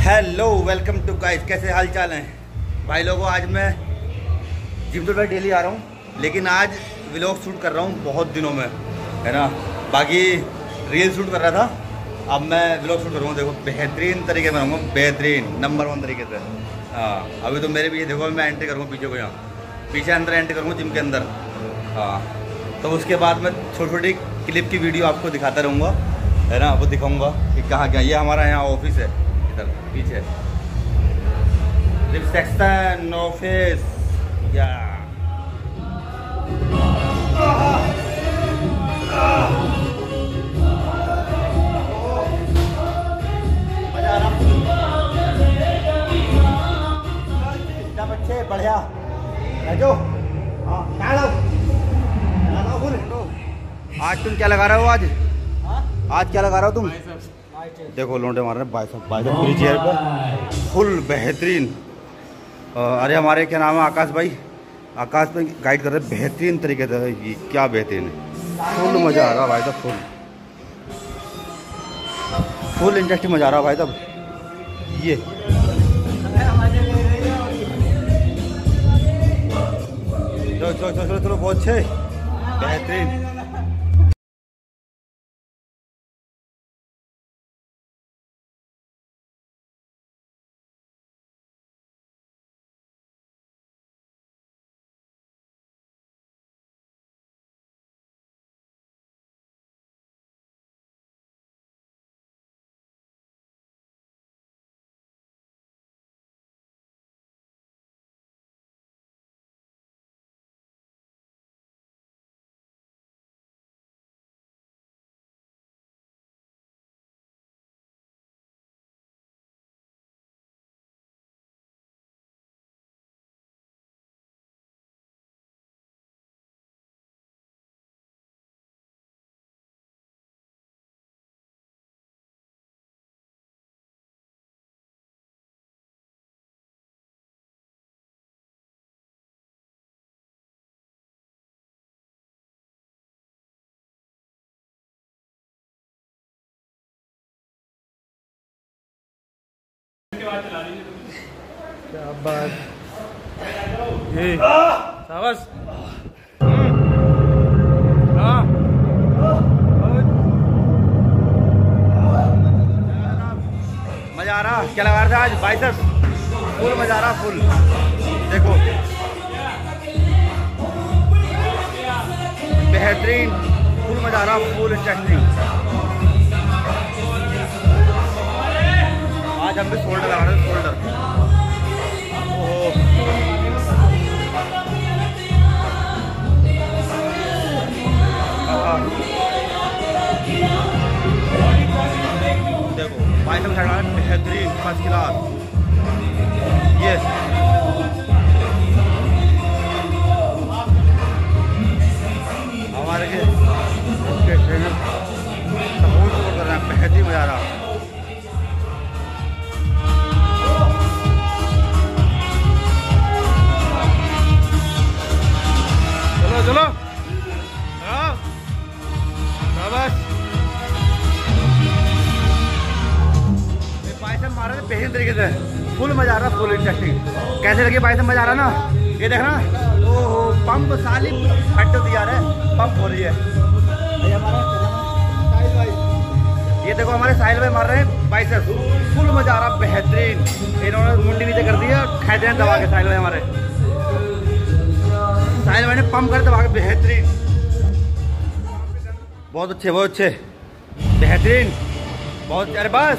Hello, welcome to guys. कैसे हाल चाल हैं? भाई लोगों, आज मैं जिम तो डेली आ रहा हूँ, लेकिन आज व्लॉग शूट कर रहा हूँ बहुत दिनों में, है ना? बाकी रील शूट कर रहा था, अब मैं व्लॉग शूट करूँगा। देखो, बेहतरीन तरीके में रहूँगा बेहतरीन नंबर वन तरीके से। हाँ अभी तो मेरे पीछे, देखो, मैं एंट्री करूँगा पीछे को यहाँ। पीछे अंदर एंट्री करूँगा जिम के अंदर। हाँ तो उसके बाद मैं छोटी छोटी क्लिप की वीडियो आपको दिखाता रहूँगा, है ना? वो दिखाऊँगा कि कहाँ क्या ये हमारा यहाँ ऑफ़िस है। इधर पीछे। रिसेप्शन ऑफ़िस या। मज़ा आ रहा बढ़िया राजो हाँ। आज तुम क्या लगा रहे हो आज? आज क्या लगा रहे हो तुम? देखो लोंडे मार रहे हैं बाइसेप बाइसेप पूरी फुल बेहतरीन। अरे हमारे क्या नाम है आकाश भाई? आकाश भाई गाइड कर रहे हैं बेहतरीन तरीके से। ये क्या बेहतरीन है। फुल मज़ा आ रहा भाई साहब फुल। फुल इंटरेस्टिंग मज़ा आ रहा भाई साहब। ये। चलो चलो चलो चलो बहुत अच्छे। बेहतरीन। क्या बात। ये, शाबाश। हम्म। हाँ। मज़ा आ रहा। क्या लगा रहा था आज? बाइसेप फुल मज़ा आ रहा, फुल। देखो। बेहतरीन। फुल मज़ा आ रहा, फुल इंटरेस्टिंग। आज हम भी शोल्डर लगा रहे हैं शोल्डर देखो बाइसम साइड बेहतरीन फ़र्स्ट क्लास ये बेहतरीन तरीके से। फुल मज़ा आ रहा, फुल इंटरेस्टिंग। कैसे लगे बाइसेप मज़ा आ रहा ना? ये देखना। ओहो, पंप साली फट जा रहा है पंप हो रही है। ये भाई। देखो, हमारे साहिल भाई मार रहे हैं बाइसेप फुल मज़ा आ रहा, बेहतरीन। इन्होंने मुंडी नीचे कर दी है खैदे दबा के साहिल भाई हमारे। साहिल भाई ने पंप कर दबा के, बेहतरीन। बहुत अच्छे बहुत अच्छे। बेहतरीन। बहुत अरे बस।